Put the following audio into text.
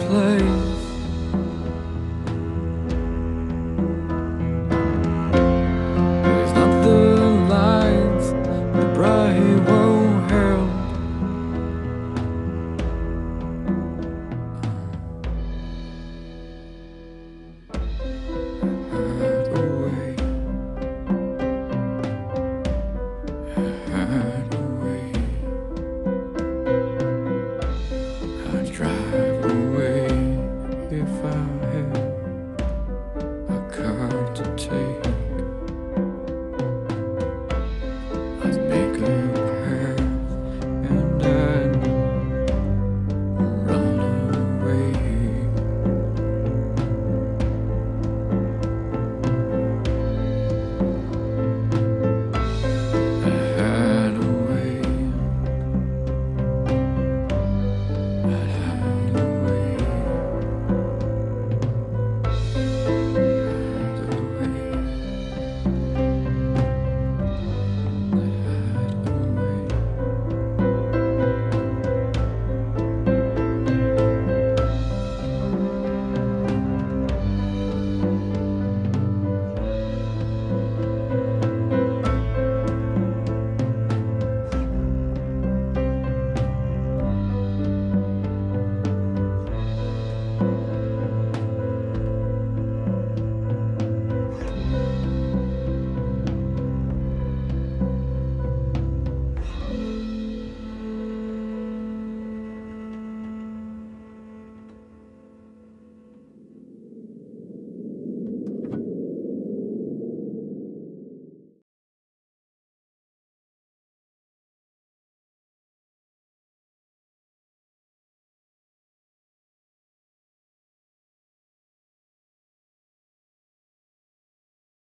place.